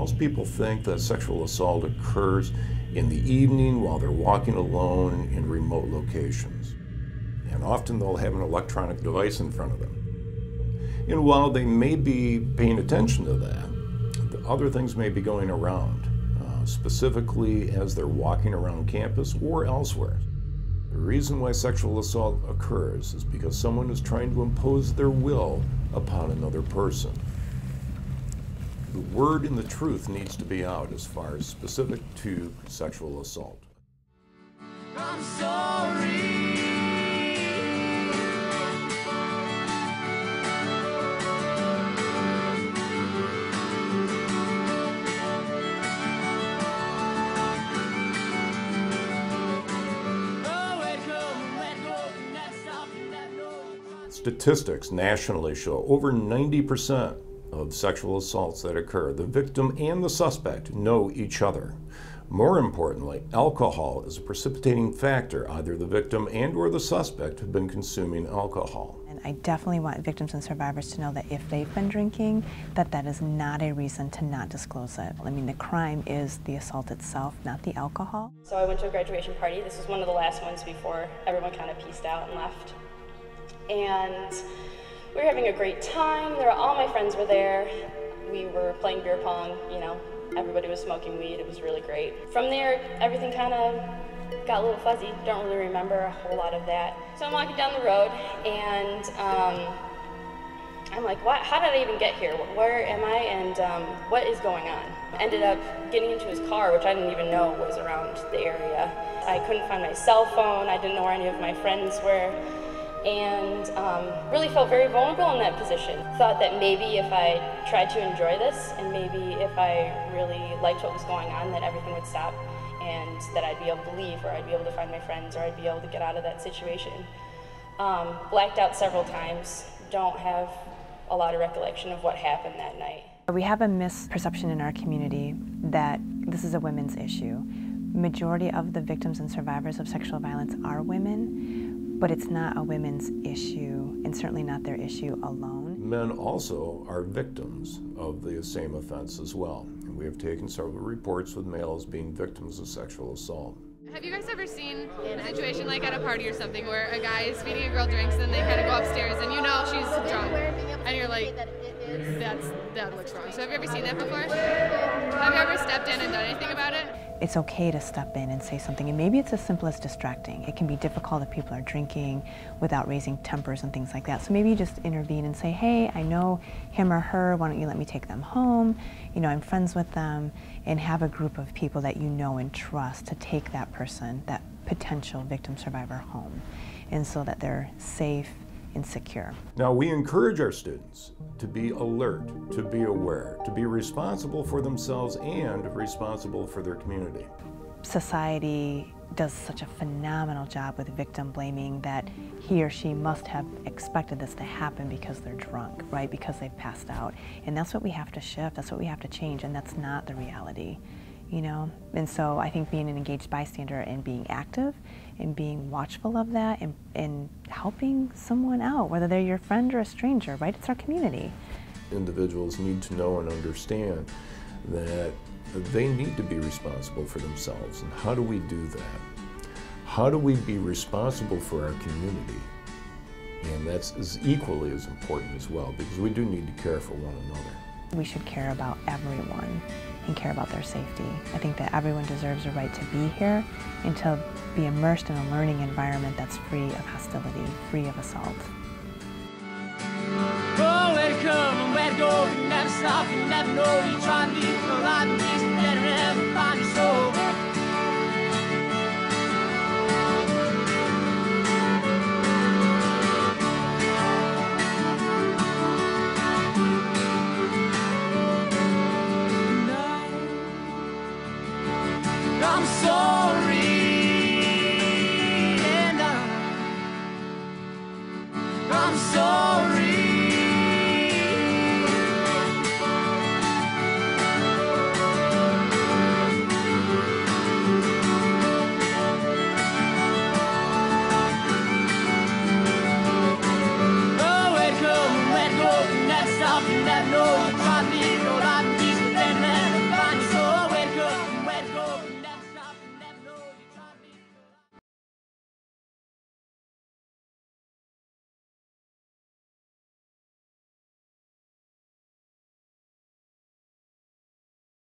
Most people think that sexual assault occurs in the evening while they're walking alone in remote locations. And often they'll have an electronic device in front of them. And while they may be paying attention to that, other things may be going around, uh, specifically as they're walking around campus or elsewhere. The reason why sexual assault occurs is because someone is trying to impose their will upon another person the word and the truth needs to be out as far as specific to sexual assault. I'm sorry. Statistics nationally show over 90% of sexual assaults that occur, the victim and the suspect know each other. More importantly, alcohol is a precipitating factor. Either the victim and or the suspect have been consuming alcohol. And I definitely want victims and survivors to know that if they've been drinking, that that is not a reason to not disclose it. I mean, the crime is the assault itself, not the alcohol. So I went to a graduation party. This was one of the last ones before everyone kind of pieced out and left. And we were having a great time. There were, all my friends were there. We were playing beer pong, you know, everybody was smoking weed. It was really great. From there, everything kind of got a little fuzzy. Don't really remember a whole lot of that. So I'm walking down the road and um, I'm like, what? How did I even get here? Where am I? And um, what is going on? Ended up getting into his car, which I didn't even know was around the area. I couldn't find my cell phone. I didn't know where any of my friends were and um, really felt very vulnerable in that position. Thought that maybe if I tried to enjoy this and maybe if I really liked what was going on, that everything would stop and that I'd be able to leave or I'd be able to find my friends or I'd be able to get out of that situation. Um, blacked out several times, don't have a lot of recollection of what happened that night. We have a misperception in our community that this is a women's issue. Majority of the victims and survivors of sexual violence are women but it's not a women's issue and certainly not their issue alone. Men also are victims of the same offense as well. And we have taken several reports with males being victims of sexual assault. Have you guys ever seen a situation like at a party or something where a guy is feeding a girl drinks and they kind of go upstairs and you know she's drunk and you're like, that's that looks wrong. So have you ever seen that before? Have you ever stepped in and done anything about it? It's okay to step in and say something, and maybe it's as simple as distracting. It can be difficult if people are drinking without raising tempers and things like that. So maybe you just intervene and say, hey, I know him or her, why don't you let me take them home? You know, I'm friends with them, and have a group of people that you know and trust to take that person, that potential victim survivor home, and so that they're safe and secure. Now, we encourage our students to be alert, to be aware, to be responsible for themselves and responsible for their community. Society does such a phenomenal job with victim blaming that he or she must have expected this to happen because they're drunk, right? Because they've passed out. And that's what we have to shift, that's what we have to change, and that's not the reality you know? And so I think being an engaged bystander and being active and being watchful of that and, and helping someone out, whether they're your friend or a stranger, right? It's our community. Individuals need to know and understand that they need to be responsible for themselves. And how do we do that? How do we be responsible for our community? And that's as equally as important as well because we do need to care for one another. We should care about everyone and care about their safety. I think that everyone deserves a right to be here and to be immersed in a learning environment that's free of hostility, free of assault. Never know you